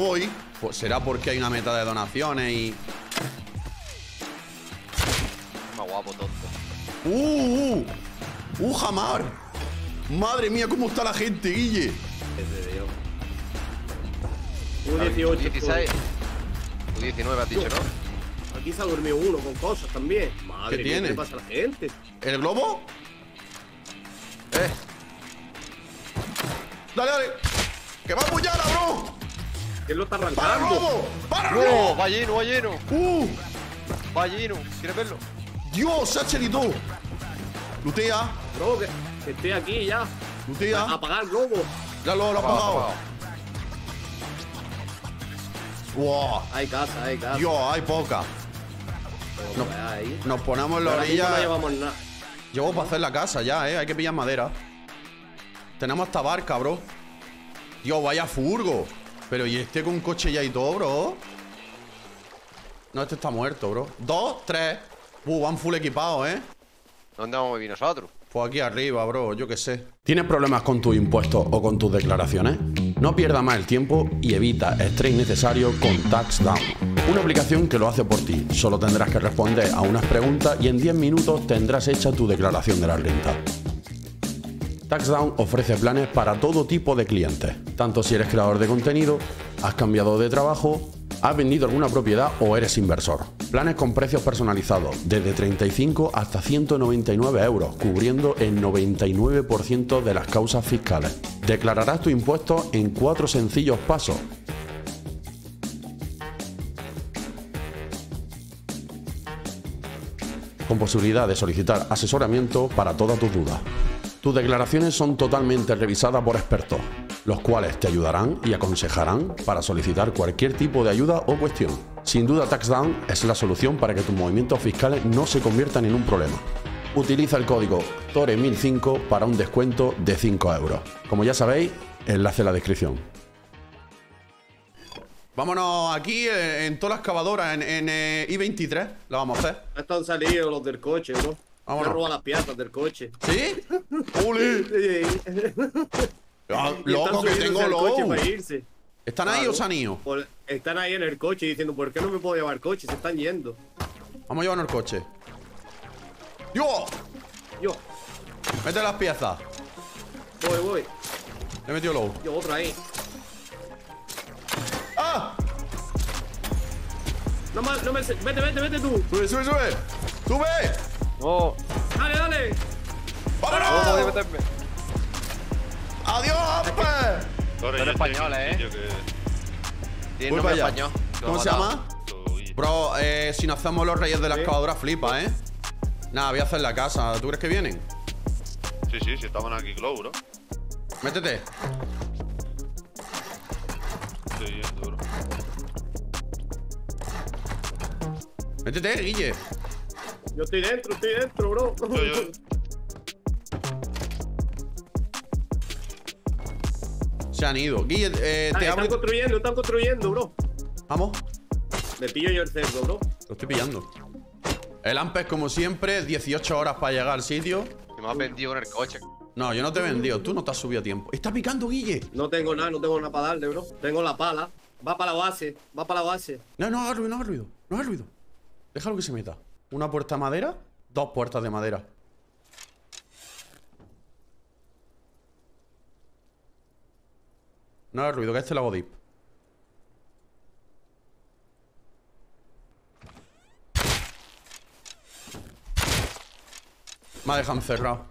voy. Pues será porque hay una meta de donaciones y... Más guapo, tonto. ¡Uh! ¡Uh! ¡Uh, jamar! Madre mía, cómo está la gente, Guille. U18. 16. Tú 19 has dicho, ¿no? Aquí se ha dormido uno con cosas también. Madre ¿Qué mía, tiene? ¿qué pasa a la gente? ¿El globo? Eh, Dale, dale. ¡Que va a apoyar, bro! ¿Quién lo está ¡Para arrancando? ¡Para el no, globo! va lleno, va lleno, ¡Uh! va lleno. ¿Quieres verlo? ¡Dios, se ha chelito! Lutea, Bro, que, que estoy aquí ya. lutea. A apagar el globo. Ya lo, lo ha apagado. ¡Wow! Hay casa, hay casa. Dios, hay poca. no. ahí. Nos ponemos en la mismo orilla. no llevamos nada. Llevo para hacer la casa ya, eh. Hay que pillar madera. Tenemos esta barca, bro. Dios, vaya furgo. Pero ¿y este con coche ya y todo, bro? No, este está muerto, bro. Dos, tres. Uh, van full equipados, eh. ¿Dónde vamos a vivir nosotros? Pues aquí arriba, bro, yo qué sé. ¿Tienes problemas con tus impuestos o con tus declaraciones? No pierda más el tiempo y evita estrés innecesario con TaxDown. Una aplicación que lo hace por ti. Solo tendrás que responder a unas preguntas y en 10 minutos tendrás hecha tu declaración de la renta. TaxDown ofrece planes para todo tipo de clientes, tanto si eres creador de contenido, has cambiado de trabajo, has vendido alguna propiedad o eres inversor. Planes con precios personalizados, desde 35 hasta 199 euros, cubriendo el 99% de las causas fiscales. Declararás tu impuesto en cuatro sencillos pasos. con posibilidad de solicitar asesoramiento para todas tus dudas. Tus declaraciones son totalmente revisadas por expertos, los cuales te ayudarán y aconsejarán para solicitar cualquier tipo de ayuda o cuestión. Sin duda TaxDown es la solución para que tus movimientos fiscales no se conviertan en un problema. Utiliza el código TORE1005 para un descuento de 5 euros. Como ya sabéis, enlace en la descripción. Vámonos aquí eh, en todas las excavadoras, en, en, eh, I-23, la vamos a hacer. Están salidos los del coche, bro. Vámonos. Me roban las piezas del coche. ¿Sí? Ah, están loco, que tengo irse. ¿Están ahí Claro. o se han ido? Por- están ahí en el coche diciendo, ¿por qué no me puedo llevar el coche? Se están yendo. Vamos a llevarnos el coche. ¡Dios! Yo, Mete las piezas. voy, voy. Le he metido low. Yo, otra ahí. ¡Ah! No, no me... Vete, vete, vete tú. ¡Sube, sube, sube! ¡Sube! No, Dale, dale. no puedo ¡Vámonos! meterme. ¡Adiós, Ampe! Son españoles, ¿eh? Tienen Voy nombre español. ¿Cómo se llama? Bro, eh, si nos hacemos los reyes de la excavadora, flipa, ¿eh? Nada, voy a hacer la casa. ¿Tú crees que vienen? Sí, sí, sí, estaban aquí Glow, bro. Métete. Estoy yendo, bro. Métete, Guille. Yo estoy dentro, estoy dentro, bro. Yo, yo. Se han ido. Guille, eh, Ah, te están abro. construyendo, están construyendo, bro. Vamos. Me pillo yo el cerdo, bro. Lo estoy pillando. El Ampes, como siempre, 18 horas para llegar al sitio. Que me has vendido en el coche. No, yo no te he vendido. Tú no te has subido a tiempo. Está picando, Guille. No tengo nada, no tengo nada para darle, bro. Tengo la pala. Va para la base, va para la base. No, no hagas ruido, no hagas ruido. No hagas ruido. Déjalo que se meta. Una puerta de madera, dos puertas de madera. No hagas ruido, que este lo hago deep. Me ha dejado encerrado.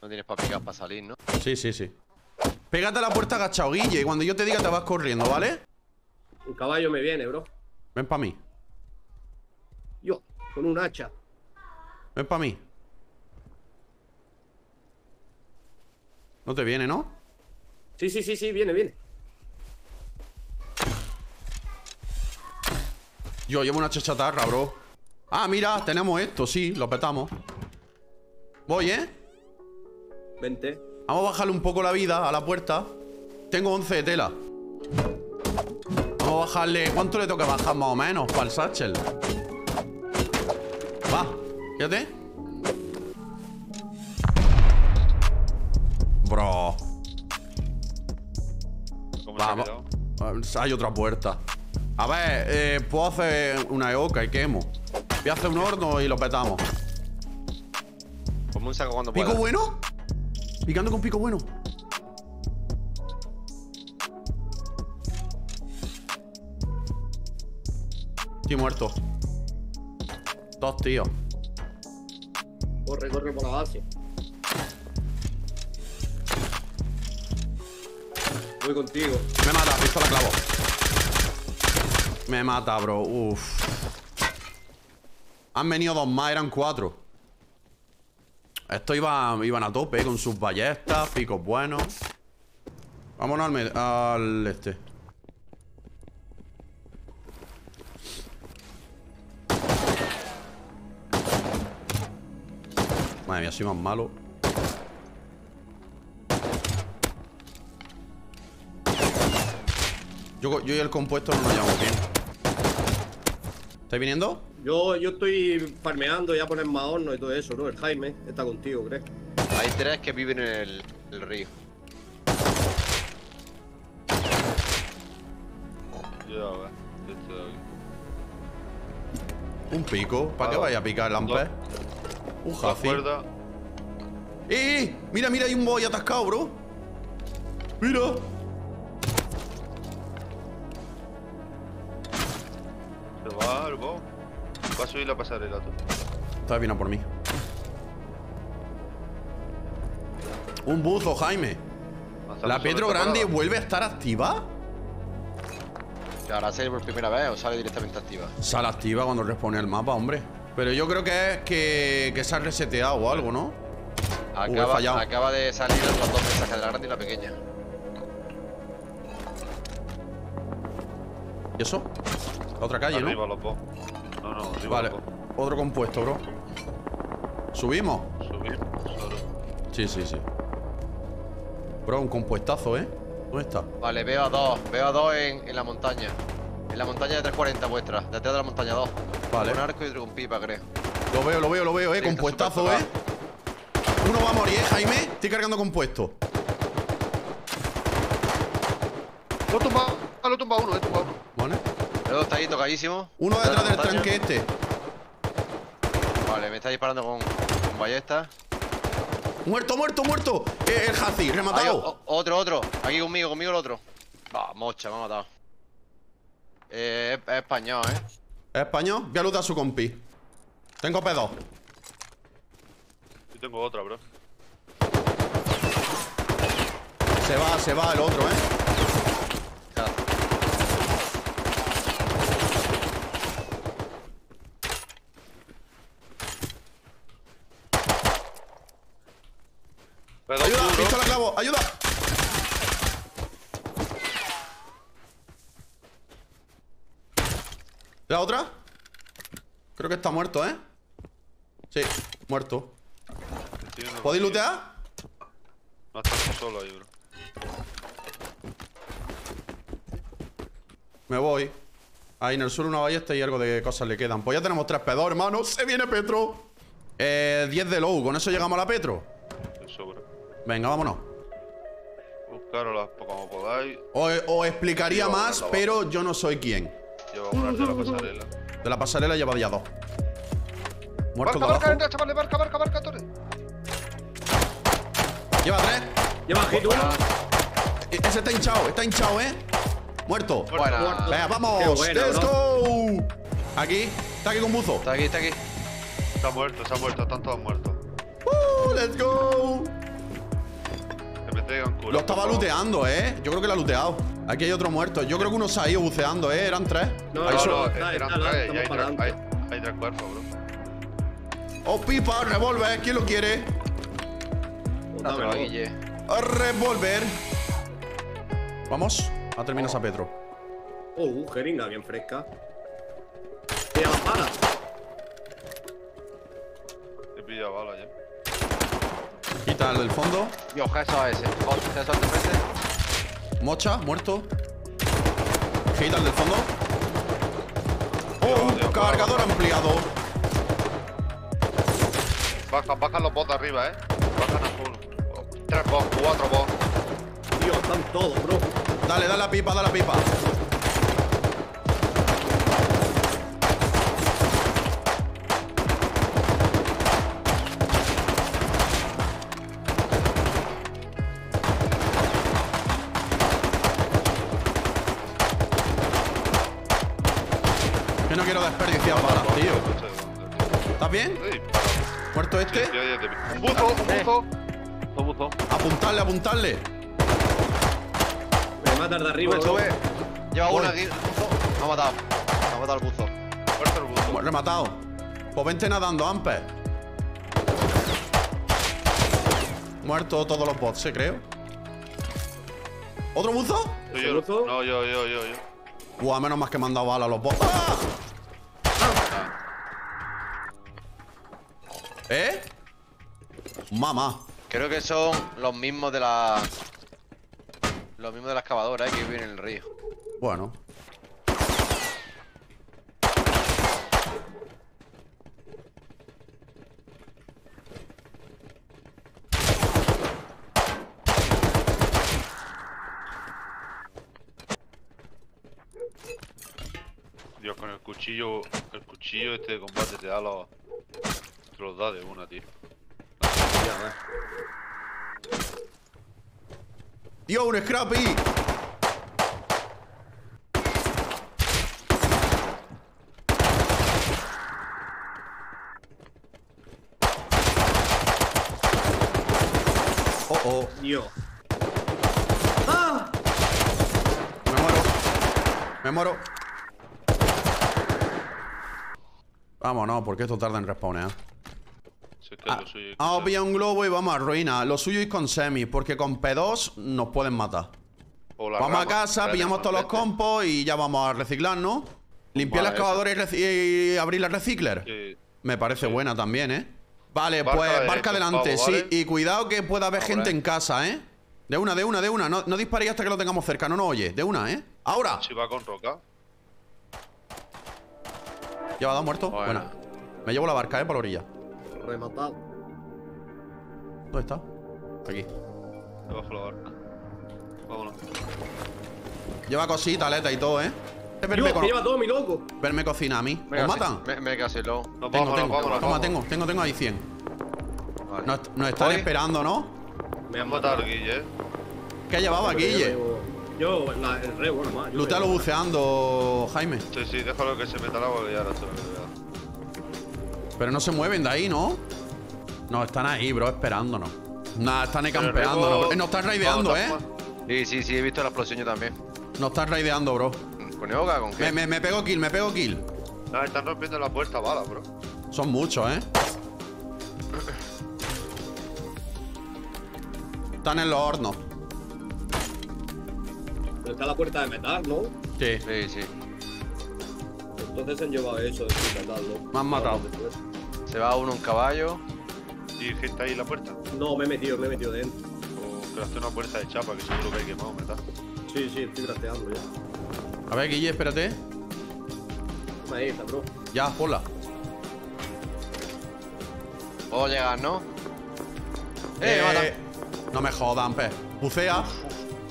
No tienes para picar para salir, ¿no? Sí, sí, sí. Pégate a la puerta agachado, Guille, y cuando yo te diga te vas corriendo, ¿vale? Un caballo me viene, bro. Ven para mí. Yo, con un hacha. Ven para mí. No te viene, ¿no? Sí, sí, sí, sí, viene, viene. Yo llevo una chachatarra, bro. Ah, mira, tenemos esto, sí, lo petamos. Voy, ¿eh? Vente. Vamos a bajarle un poco la vida a la puerta. Tengo 11 de tela. Vamos a bajarle. ¿Cuánto le toca bajar más o menos para el satchel? Va, fíjate. Bro. ¿Cómo se ha Vamos. Hay otra puerta. A ver, eh, puedo hacer una eoca y quemo. Voy a hacer un horno y lo petamos. Ponme un saco cuando ¿Pico pueda. bueno? Picando con pico bueno. Estoy muerto. Dos tíos. Corre, corre por la base. Voy contigo. Me mata, pistola clavo. Me mata, bro. Uf. Han venido dos más, eran cuatro. Estos iban, iban a tope con sus ballestas, picos buenos. Vámonos al este. Madre mía, soy más malo. Yo, yo y el compuesto no nos llevamos bien. ¿Estáis viniendo? Yo, yo estoy farmeando ya poner más horno y todo eso, ¿no? El Jaime está contigo, ¿crees? Hay tres que viven en el, el río. Ya, a ver. Este de aquí. Un pico. ¿Para qué vaya a picar el amper? Un jaci. cuerda. ¡Eh, eh! Mira, mira, hay un boy atascado, bro. Mira. Se va el bow. Va a subir la pasarela, tú. Está bien a por mí. Un buzo, Jaime. ¿La Petro Grande vuelve a estar activa? Que ahora sale por primera vez o sale directamente activa. Sale activa cuando responde el mapa, hombre. Pero yo creo que es que, que se ha reseteado o algo, ¿no? Acaba, fallado. acaba de salir las dos mensajes, la grande y la pequeña. ¿Y eso? La otra calle, Arriba ¿no? los. No, no, arriba Vale. los. Otro compuesto, bro. ¿Subimos? Subir. Solo. Sí, sí, sí. Bro, un compuestazo, ¿eh? ¿Dónde está? Vale, veo a dos. Veo a dos en, en la montaña. En la montaña de 340 vuestra. Detrás de la montaña dos. Vale. Un arco y otro con pipa, creo. Lo veo, lo veo, lo veo, ¿eh? Sí, Compuestazo, ¿eh? Uno va a morir, ¿eh, Jaime? Estoy cargando compuesto. Lo he tumbado. Ah, lo he tumbado uno, he tumbado uno. ¿Vale? El otro está ahí tocadísimo. Uno detrás del montaña. tranque este. Vale, me está disparando con, con ballesta. Muerto, muerto, muerto. Eh, el Hazi, Ahí, rematado. o- otro, otro. Aquí conmigo, conmigo el otro. Ah, mocha, me ha matado. Eh, es, es español, ¿eh? ¿Es español? Voy a lutar a su compi. Tengo P2. Tengo otra, bro. Se va, se va el otro, ¿eh? Ya. Pero ¡Ayuda! duro. ¡Pistola clavo! ¡Ayuda! ¿La otra? Creo que está muerto, ¿eh? Sí, muerto. ¿Podéis lootear? No estás solo ahí, bro. Me voy. Ahí en el suelo una ballesta y algo de cosas le quedan. Pues ya tenemos tres pedos, hermano. ¡Se viene Petro! Eh, 10 de low. ¿Con eso llegamos a la Petro? Eso, bro. Venga, vámonos. Buscaros como podáis. Os, os explicaría Yo, más, pero yo no soy quien. Yo voy a de la pasarela. De la pasarela lleva ya dos. Muerto Barca, barca, entra, chavales, barca, barca, barca, Torre. Lleva tres. Lleva hit uno. E- Ese está hinchado, está hinchado, ¿eh? Muerto. Buena. Venga, vamos. Bueno, Let's go. Aquí. Está aquí con buzo. Está aquí, está aquí. Está muerto, está muerto, están todos muertos. Uh, let's go. Que me traigan culo. Lo estaba looteando, ¿eh? Yo creo que lo ha looteado. Aquí hay otro muerto. Yo creo que uno se ha ido buceando, ¿eh? Eran tres. No, Ahí no, solo- no, está, eran está, tres, hay tres cuerpos, bro. Oh, pipa, revólver. ¿Quién lo quiere? Dámelo. Revólver. Vamos a terminar esa Petro. Oh, uh, jeringa bien fresca. Tira las balas. He pillado bala ya. Quita el del fondo. Dios, Jesús ese. Jesús de frente. Mocha, muerto. hit al del fondo. Oh, Dios, Dios, cargador baja, ampliado. Bajan, bajan los bots de arriba, eh. Bajan a full. Tres bots, cuatro bots. Tío, están todos, bro. Dale, dale la pipa, dale la pipa. Que no quiero desperdiciar balas, tío. ¿Estás bien? Sí, ¿Muerto este? sí, Un buzo, un buzo. Apuntarle, apuntarle. Me mata el de arriba, Sube. Lleva uno aquí. Me ha matado. Me ha matado el buzo. Muerto el buzo. Rematado. Pues vente nadando, Amper. Muerto todos los bots, eh, creo. ¿Otro buzo? Soy ¿Se yo. buzo? No, yo, yo, yo, yo. Buah, menos más que me han dado balas los bots. ¡Ah! ¿Eh? Mamá. Creo que son los mismos de la. Los mismos de la excavadora, eh, que viven en el río. Bueno. Dios, con el cuchillo. El cuchillo este de combate te da los. Te los da de una, tío. ¡Tío, un scrappy! Oh, oh. Dios. ¡Ah! Me muero. Me muero. Vámonos, porque esto tarda en respawnear. Suyo. Vamos a pillar un globo y vamos a ruina. Lo suyo es con semis, porque con P2 nos pueden matar. La Vamos a casa, Espérate, pillamos todos los compos y ya vamos a reciclar, ¿no? Limpiar la Vale, excavadora y, abrir la recicler. Sí. Me parece buena también, ¿eh? Vale, Barca pues barca adelante, sí. ¿vale? Y cuidado que pueda haber Ahora, gente eh. en casa, ¿eh? De una, de una, de una. No, no disparéis hasta que lo tengamos cerca, no nos oye. De una, ¿eh? ¡Ahora! Si va con roca. ¿Ya va dar muerto? Bueno. Buena. Me llevo la barca, ¿eh? Por la orilla. Rematado. ¿Dónde está? Aquí. Debajo de la barca. Vámonos. Lleva cositas, aleta y todo, ¿eh? Verme, Dios, co- me lleva todo mi loco. verme cocina a mí. ¿Os matan? Me, me casi. Nos Tengo, vámonos, tengo. vámonos, Toma, tengo, tengo, tengo ahí 100. Vale. Nos, nos están Voy. esperando, ¿no? Me han matado Guille, eh. ¿Qué llevaba, Guille? Yo, la, el rey, bueno, más. llevo- buceando, Jaime. Sí, sí, déjalo que se meta al agua que ya ahora se Pero no se mueven de ahí, ¿no? No, están ahí, bro, esperándonos. Nah, están ahí campeándonos. Rebo- Eh, Nos están raideando, ¿eh? Sí, sí, sí, he visto la explosión yo también. Nos están raideando, bro. ¿Con yoga? ¿Con qué? Me, me, me pego kill, me pego kill. No, están rompiendo la puerta balas, bro. Son muchos, ¿eh? Están en los hornos. Pero está la puerta de metal, ¿no? Sí. Sí, sí. Entonces se han llevado eso de metal, ¿no? Me han matado. Se va uno en caballo. ¿Y gente ahí en la puerta? No, me he metido, me he metido dentro. O creaste una puerta de chapa que seguro que hay quemado metal. Sí, sí, estoy trasteando ya. A ver, Guille, espérate. Ahí está, bro. Ya, ponla. Puedo llegar, ¿no? ¡Eh, mata! No me jodan, pe. Bucea.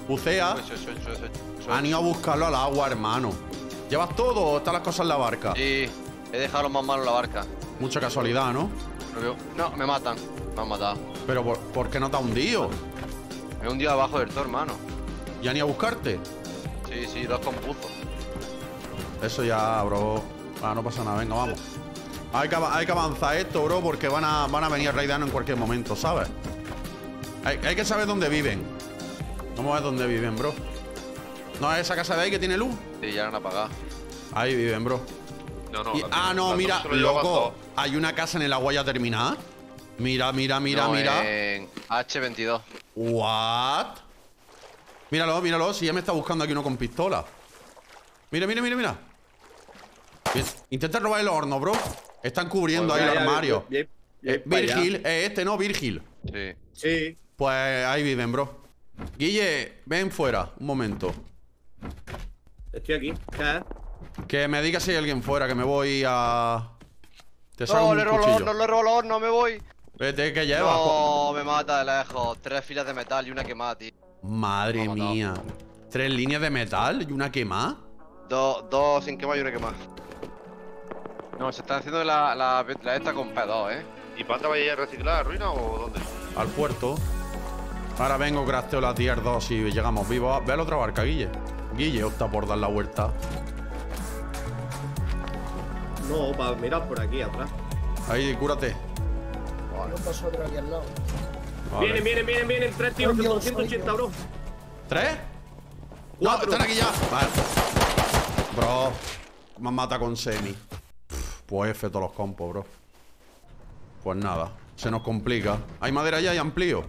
Bucea. Eso, eso, eso, eso, eso. Han ido a buscarlo al agua, hermano. ¿Llevas todo o están las cosas en la barca? Sí, he dejado los más malos en la barca. Mucha casualidad, ¿no? No, me matan. Me han matado. Pero ¿por, por qué no te ha hundido? Me he hundido abajo del todo, hermano. ¿Y han ido a buscarte? Sí, sí, dos con buzo. Eso ya, bro. Ah, no pasa nada, venga, vamos. Hay que, hay que avanzar esto, bro, porque van a, van a venir a raidarnos en cualquier momento, ¿sabes? Hay, hay que saber dónde viven. Vamos a ver dónde viven, bro. ¿No es esa casa de ahí que tiene luz? Sí, ya la han apagado. Ahí viven, bro. No, no. Y- la- ah, no, la- mira, loco. Hay una casa en el agua ya terminada. Mira, mira, mira, No, mira. En H22. What? Míralo, míralo. Si ya me está buscando aquí uno con pistola. Mira, mira, mira, mira. Intenta robar el horno, bro. Están cubriendo Pues ahí el armario. Eh. Virgil, eh, este no, Virgil. Sí. Sí. Pues ahí viven, bro. Guille, ven fuera, un momento. Estoy aquí. ¿Qué? Que me diga si hay alguien fuera, que me voy a... Te saco No, un le robo los cuchillo. hornos, le robo hornos, me voy. Vete, que llevas. No, me mata de lejos. Tres filas de metal y una quemada, tío. Madre mía. Tres líneas de metal y una quemada. Dos, dos sin quemar y una quemada. No, se están haciendo la, la, la esta con P2, eh. ¿Y para dónde vais a reciclar a ruina o dónde? Al puerto. Ahora vengo, crafteo la tier 2 y llegamos vivos. Ve a la otra barca, Guille. Guille opta por dar la vuelta. No, para mirar por aquí atrás. Ahí, cúrate. No vosotros aquí al lado. Vale. Vienen, vienen, vienen, vienen. Tres tíos, Coño, 280, bro. ¿Tres? No, Cuatro. están aquí ya. Vale. Bro. Me mata con semi. Pues F todos los compos, bro. Pues nada. Se nos complica. ¿Hay madera ya y amplío?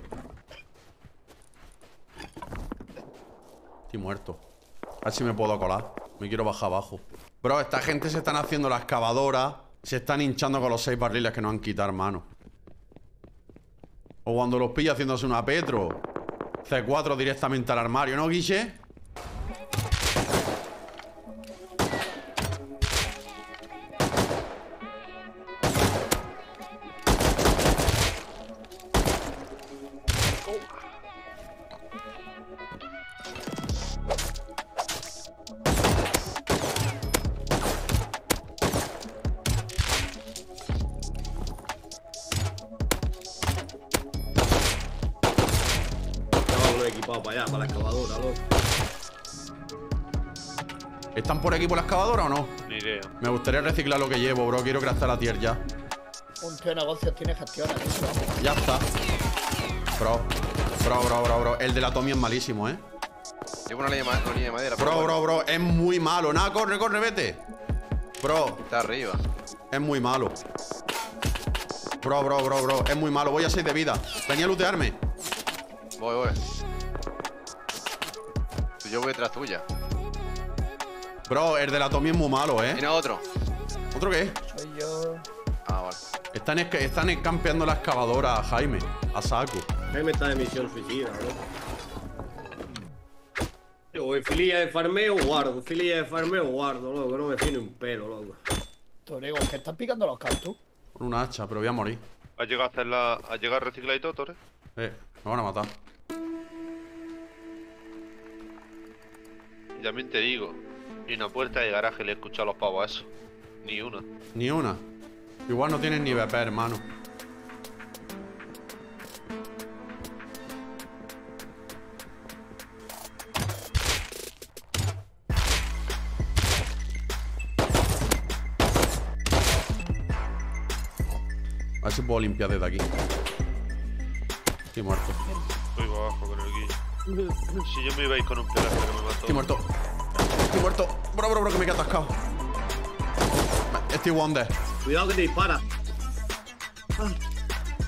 Estoy muerto. A ver si me puedo colar. Me quiero bajar abajo. Bro, esta gente se están haciendo la excavadora. Se están hinchando con los seis barriles que nos han quitado, hermano. O cuando los pilla haciéndose una Petro. C4 directamente al armario, ¿no, Guille? Por la excavadora o no? Ni idea. Me gustaría reciclar lo que llevo, bro. Quiero craftar la tier ya. Un tío de negocios tiene gestión aquí. bro. Ya está. Bro. Bro, bro, bro, bro. El de la Tommy es malísimo, ¿eh? Llevo una línea, de madera. Bro, bro, bro. Es muy malo. Nada, corre, corre, vete. Bro, Está arriba. es muy malo. Bro, bro, bro, bro. Es muy malo. Voy a 6 de vida. Venía a lootearme. Voy, voy. Yo voy detrás tuya. Bro, el de la Tommy es muy malo, ¿eh? Tiene otro. ¿Otro qué? Soy yo. Ah, vale. Están, están campeando la excavadora, Jaime. A saco. Jaime está de misión suicida, bro. Yo, en fililla de farmeo guardo, fililla de farmeo guardo, loco, no me tiene un pelo, loco. Torego, que están picando los cactus. Con una hacha, pero voy a morir. ¿Has llegado a hacer la. ¿Has llegado a reciclar y todo, Torres? Eh, me van a matar. Y también te digo, ni una puerta de garaje le he escuchado a los pavos a eso. Ni una. Ni una. Igual no tienen ni BP, hermano. A ver si puedo limpiar desde aquí. Estoy muerto. Para abajo con el guille. Si yo me iba a ir con un pedazo que me mató. Estoy muerto. Estoy muerto. Bro, bro, bro, que me he quedado atascado. Estoy wonder. Cuidado que te dispara.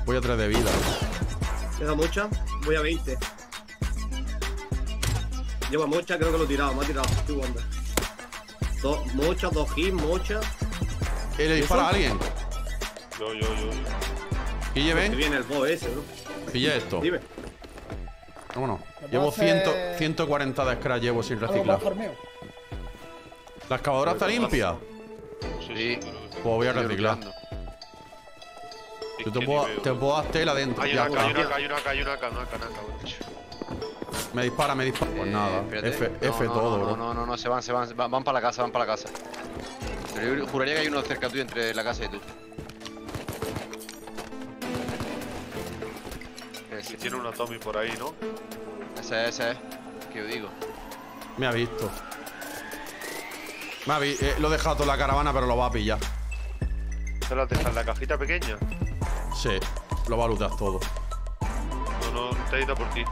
Voy a 3 de vida. Queda mucha, voy a 20. Lleva mocha, creo que lo he tirado, me ha tirado. Tú, onda. Dos, mocha, dos hits, mocha. Eh, ¿Le dispara a alguien? Yo, yo, yo. Que ven. viene el boss ese, bro. Pilla esto. Dime. Vámonos. ¿Me Llevo puedo hacer 100 140 de scratch llevo sin reciclar. ¿La excavadora está limpia? Sí, Sí. Pues voy a reciclar. Es Yo te puedo, te puedo dar tela dentro. Hay una acá, hay una acá, hay una acá, hay una acá, una acá. Me dispara, me dispara. Pues Eh, nada. espérate. F, F no, todo, no, bro. No, no, no, se van, se van, van, van para la casa, van para la casa. Pero yo juraría que hay uno cerca tuyo entre la casa y tú. Si tiene una Tommy por ahí, ¿no? ese, ese es. Que yo digo. Me ha visto. Me ha vi- eh, lo he dejado toda la caravana, pero lo va a pillar. ¿Te las dejas en la cajita pequeña? Sí, lo va a lootear todo. No, no, te ha ido por ti.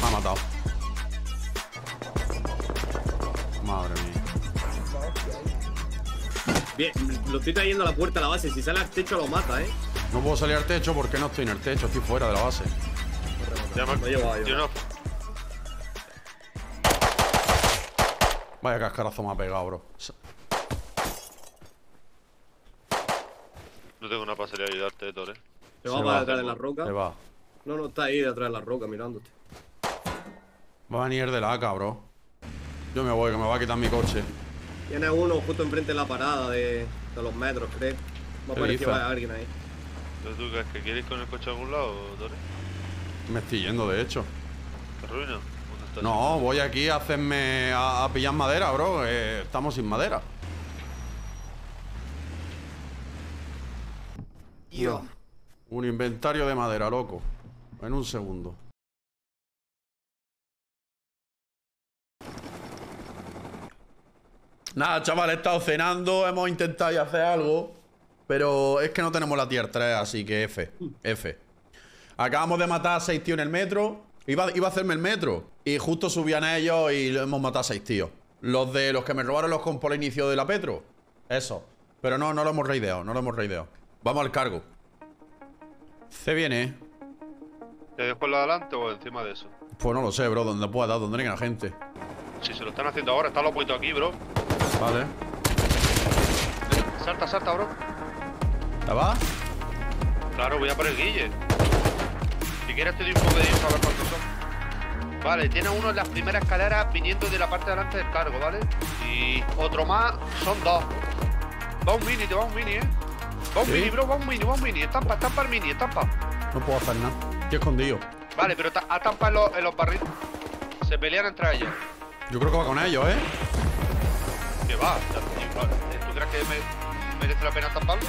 Me ha matado. Madre mía. Bien, lo estoy trayendo a la puerta de la base. Si sale al techo lo mata, eh. No puedo salir al techo porque no estoy en el techo, estoy fuera de la base. Ya me Lo Yo no. Vaya cascarazo me ha pegado, bro. No tengo para salir a ayudarte, Tore. Se Se va va. para detrás de la Se roca. va. No, no, está ahí detrás de la roca mirándote. Va a venir de la AK, bro. Yo me voy, que me va a quitar mi coche. Tiene uno justo enfrente de la parada de, de los metros, creo. Me ha ¿Qué parecido dices? a alguien ahí. ¿Pero tú crees que quieres ir con el coche a algún lado, Tore? Me estoy yendo, de hecho. ¿Te ruina? No, voy aquí a hacerme. a, a pillar madera, bro. eh, estamos sin madera. Dios. Un inventario de madera, loco. En un segundo. Nada, chaval, he estado cenando, hemos intentado hacer algo, pero es que no tenemos la tier 3, así que F. F. Acabamos de matar a 6 tíos en el metro. Iba, iba a hacerme el metro. Y justo subían ellos y lo hemos matado a 6 tíos. Los de los que me robaron los compos al inicio de la Petro. Eso. Pero no, no lo hemos raideado, no lo hemos raideado. Vamos al cargo. Se viene. ¿Te dejo lo de adelante o encima de eso? Pues no lo sé, bro. Donde pueda, donde venga gente. Si se lo están haciendo ahora, está lo puesto aquí, bro. Vale. Salta, salta, bro. ¿La va? Claro, voy a por el Guille. Si quieres te doy un poco de info a ver cuántos son. Vale, tiene uno en las primeras escaleras viniendo de la parte de delante del cargo, ¿vale? Y otro más, son dos. Va un mini, te va un mini, ¿eh? Va un ¿Sí? mini, bro, va un mini, va un mini. Estampa, estampa el mini, estampa. No puedo hacer nada. Estoy escondido. Vale, pero ha en los, en los barriles. Se pelean entre ellos. Yo creo que va con ellos, ¿eh? ¿Qué va? ¿Tú crees que me- merece la pena estamparlo?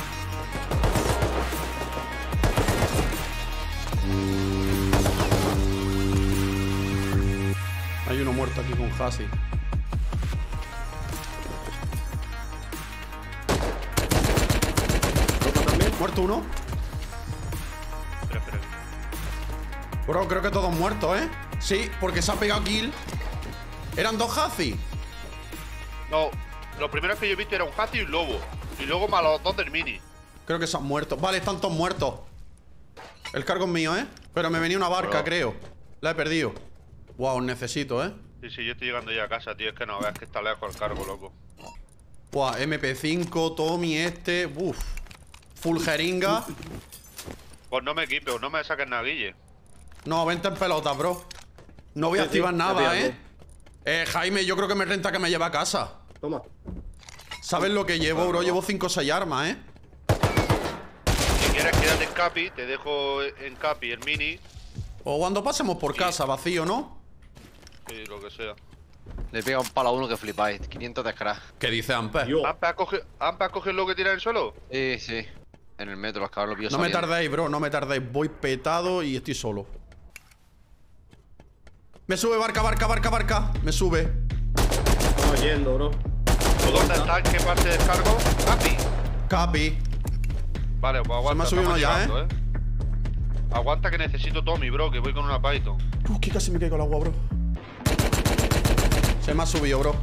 Hay uno muerto aquí con Hasi. ¿Otro también? ¿Muerto uno? Espera, espera. Bro, creo que todos muertos, ¿eh? Sí, porque se ha pegado kill. Eran dos Hasi. No, lo primero que yo he visto era un Hazi y un lobo. Y luego más los dos del mini. Creo que se han muerto. Vale, están todos muertos. El cargo es mío, ¿eh? Pero me venía una barca, Bro. creo. La he perdido. Wow, necesito, ¿eh? Sí, sí, yo estoy llegando ya a casa, tío. Es que no veas que está lejos el cargo, loco. Wow, MP5, Tommy este. Uf. Full jeringa. Pues no me equipe, no me saques nada, Guille. No, vente en pelota, bro. No voy a activar nada. ¿eh? Eh, Jaime, yo creo que me renta que me lleve a casa. Toma. ¿Sabes lo que llevo, bro? Llevo 5 o 6 armas, ¿eh? Si quieres, quédate en Capi. Te dejo en Capi el mini. O cuando pasemos por casa, vacío, ¿no? Y lo que sea. Le pega un palo a uno que flipáis. 500 de scratch. ¿Qué dice. ¿Ampa coge, Ampa coge lo que tira en el suelo? Sí, sí. En el metro, los cabros No me saliendo. tardéis, bro, no me tardéis. Voy petado y estoy solo. Me sube, barca, barca, barca, barca. Me sube. Estamos yendo, bro. ¿Tú dónde estás? ¿En qué parte del cargo? Capi. Capi. Vale, pues aguanta. me ha subido uno ya, llegando, ¿eh? Aguanta que necesito Tommy, bro, que voy con una Python. Uh, que casi me caigo al agua, bro. Se me ha subido, bro.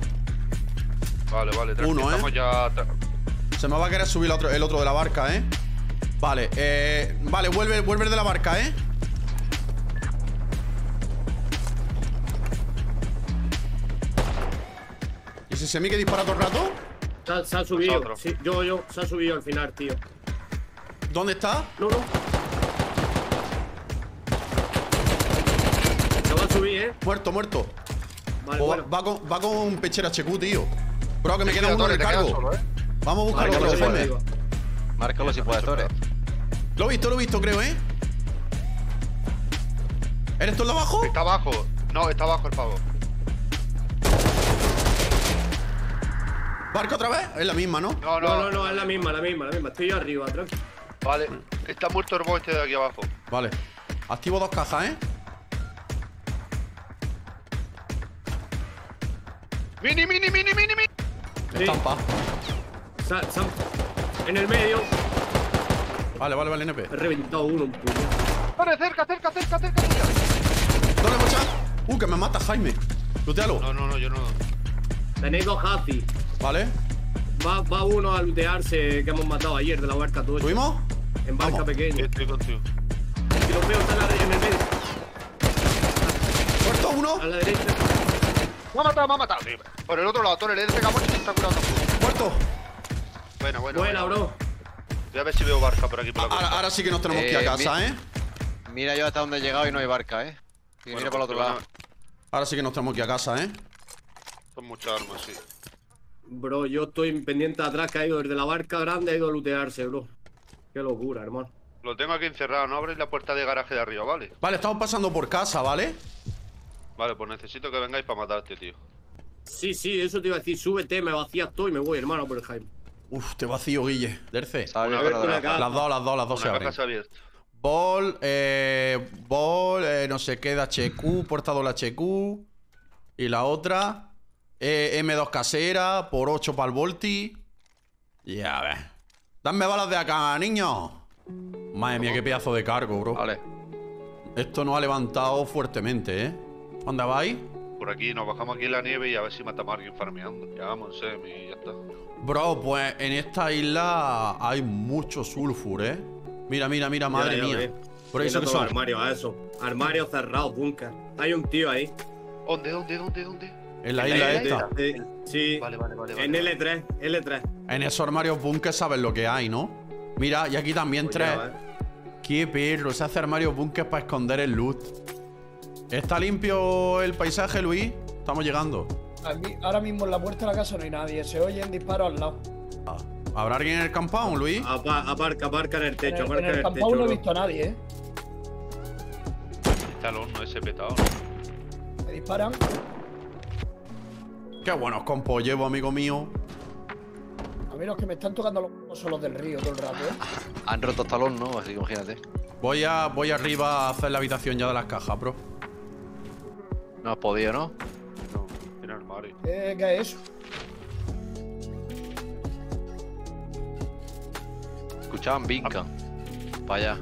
Vale, vale, tranqui, Uno, ¿eh? ya... Se me va a querer subir el otro, el otro de la barca, ¿eh? Vale, eh... Vale, vuelve, vuelve el de la barca, ¿eh? ¿Y si se me que dispara todo el rato? Se ha, se ha subido. Sí, yo, yo. Se ha subido al final, tío. ¿Dónde está? No, no. Se va a subir, ¿eh? Muerto, muerto. Vale, O va- bueno. va, con, va con pechera HQ, tío. Bro, que me queda uno en el cargo. solo, ¿eh? Vamos a buscar Vale, otro, digo. Márcalo si puedes, Tore. Lo he visto, lo he visto, creo, ¿eh? ¿Eres tú el de abajo? Está abajo. No, está abajo el pavo. ¿Barca otra vez? Es la misma, ¿no? No, No, no, no, es la misma, la misma, la misma. Estoy yo arriba, tranqui. Vale, está muerto el boy este de aquí abajo. Vale. Activo dos cajas, ¿eh? ¡Mini, mini, mini, mini, mini! Sí. Estampa. Se ha- en el medio Vale, vale, vale, NP. he reventado uno un puño. ¡Vale, cerca, cerca, cerca, cerca, cerca! ¿Dónde mocha? Uh, que me mata Jaime. Lootealo. No, no, no, yo no. Tenéis dos happy. Vale. Va, va uno a lootearse que hemos matado ayer de la barca tocha. ¿Subimos? En barca Vamos. pequeña. Estoy contigo. Y los veo están en el medio. Muerto uno. A la derecha. ¡Me ha matado, me ha matado! Sí, por el otro lado, Torre, le he y se está curando. Muerto. Buena, buena. Buena, bro. Voy a ver si veo barca por aquí por la Ahora, ahora sí que nos tenemos que ir a Eh, casa, mi- ¿eh? Mira yo hasta donde he llegado y no hay barca, eh. Y Bueno, mira para el otro lado. Ahora sí que nos tenemos que ir a casa, ¿eh? Son muchas armas, sí. Bro, yo estoy pendiente atrás que ha ido desde la barca grande, ha ido a lootearse, bro. Qué locura, hermano. Lo tengo aquí encerrado, no abréis la puerta de garaje de arriba, ¿vale? Vale, estamos pasando por casa, ¿vale? Vale, pues necesito que vengáis para matarte, tío. Sí, sí, eso te iba a decir. Súbete, me vacías todo y me voy, hermano, por el Jaime. Uf, te vacío, Guille. Derce. Una una cara. Las dos, las dos, las dos se Una abren. caja se. Ball, eh, Ball, eh, no sé qué de HQ, portador HQ. Y la otra, eh, M2 casera, por 8 para el Volti. Ya ves. Dame balas de acá, niño. Madre mía, qué pedazo de cargo, bro. Vale. Esto nos ha levantado fuertemente, ¿eh? ¿Dónde vais? Por aquí, nos bajamos aquí en la nieve y a ver si matamos a alguien farmeando. Llegamos en semi y ya está. Bro, pues en esta isla hay mucho sulfur, ¿eh? Mira, mira, mira, madre Ya, ya, mía. ve. Por eso que son. todo Armario, a eso. Armario cerrado, búnker. Hay un tío ahí. ¿Dónde, dónde, dónde, dónde? En la ¿En isla la esta. Eh, sí, Vale, vale, vale. en vale. L3, L3. En esos armarios búnker sabes lo que hay, ¿no? Mira, y aquí también Pues tres. ya, eh. Qué perro, se hace armarios búnker para esconder el loot. ¿Está limpio el paisaje, Luis? Estamos llegando. A mí- ahora mismo en la puerta de la casa no hay nadie. Se oyen disparos al lado. ¿Habrá alguien en el compound, Luis? Apa- aparca, aparca en el En techo, el, aparca en en el techo. no he visto a nadie, ¿eh? Está el horno ese petado. Me disparan. Qué buenos compos llevo, amigo mío. A mí los que me están tocando los ojos son los del río todo el rato, ¿eh? Han roto hasta el horno, así que imagínate. Voy, a, voy arriba a hacer la habitación ya de las cajas, bro. No has podido, ¿no? No, tiene armario. ¿Qué, qué es eso? Escuchaban Vinca. Para allá.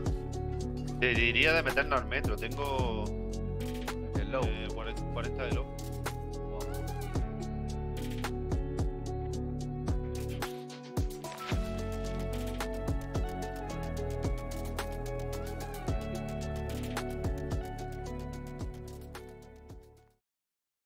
Te diría de meternos al metro. Tengo El low. eh, 40 40 de low.